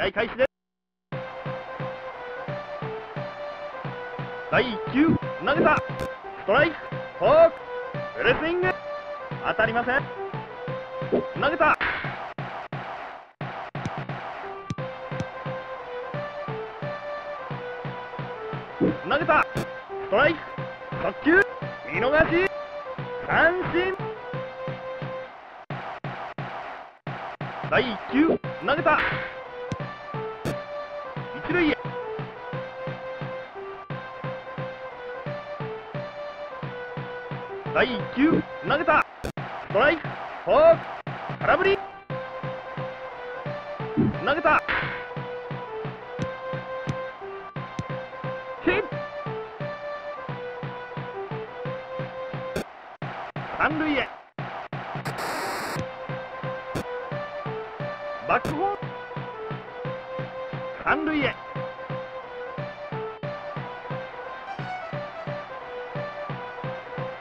試合開始です。第1球投げた。ストライクフォーク。フルスイング。当たりません。投げた。投げた。ストライク。速球。見逃し。三振。第1球投げた。一塁へ第1球投げたストライクフォーク空振り投げたヒット三塁へバックホーム三塁へ。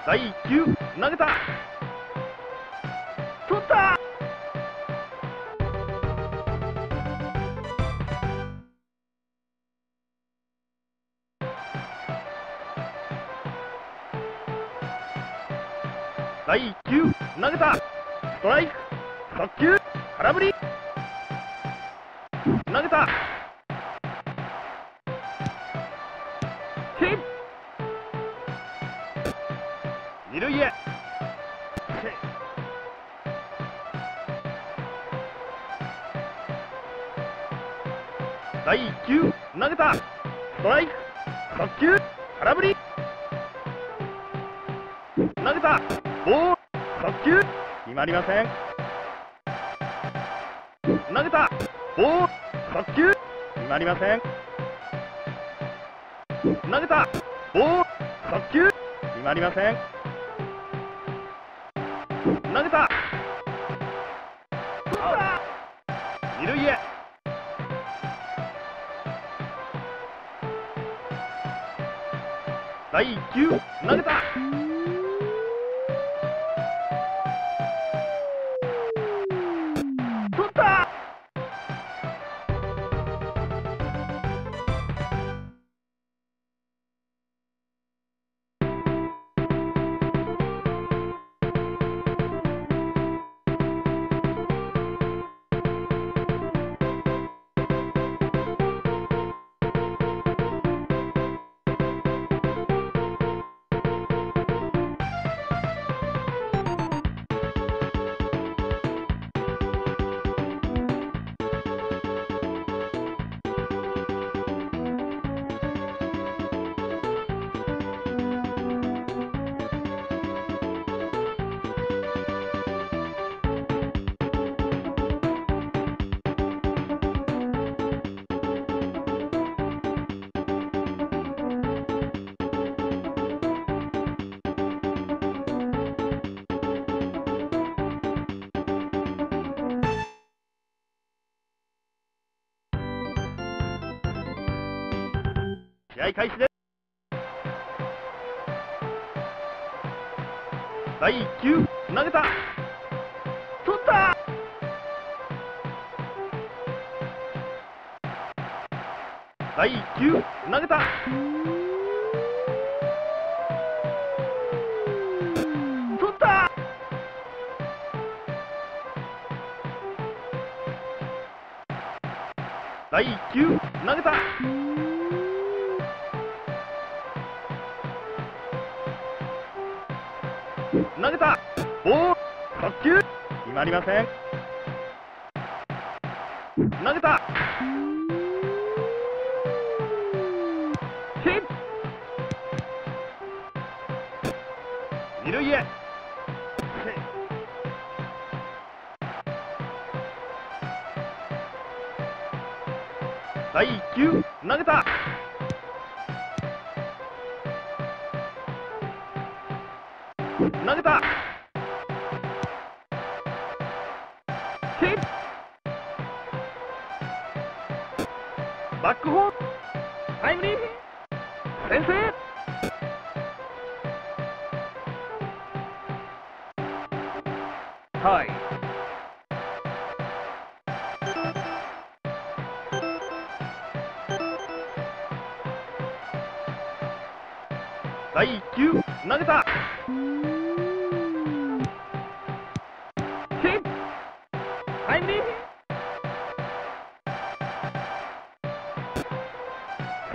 第1球投げた。取った。第1球投げた。ストライク速球空振り。投げた。二塁へ。第1球投げた。ストライク。速球。空振り。投げた。ボール。速球。決まりません。投げた。ボール。速球。決まりません。投げた。ボール速球。決まりません。投げた。二塁へ。第1球。投げた。試合開始です。第1球投げた。取った。第1球投げた。取った。第1球投げた。投げた。ボール速球。決まりません。投げた。ヒッ二塁へ。第1球。投げた。バックホームタイムリー先制はい第1球投げた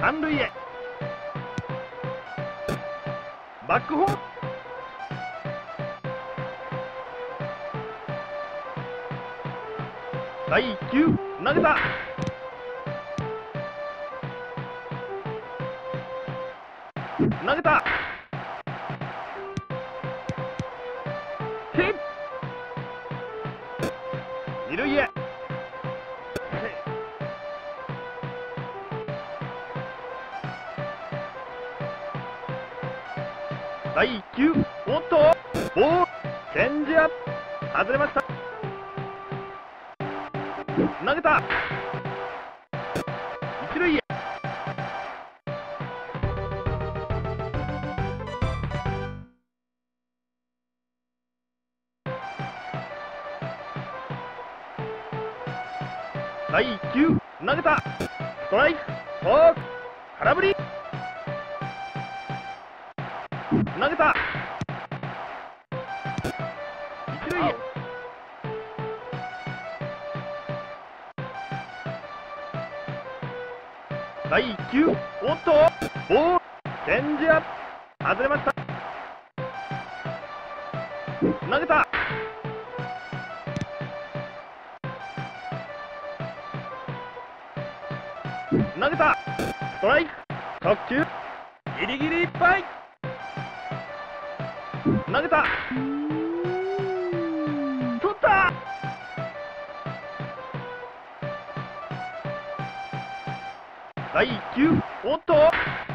三塁へ。バックホーム。第1球投げた。投げた。第1球おっとボールチェンジアップ外れました。投げた。一塁へ。第1球投げた。ストライクフォーク空振り。投げた。一塁へ第1球おっと。ボール。チェンジアップ。外れました。投げた。投げた。ストライク。速球ギリギリいっぱい投げた。取った。第1球おっと。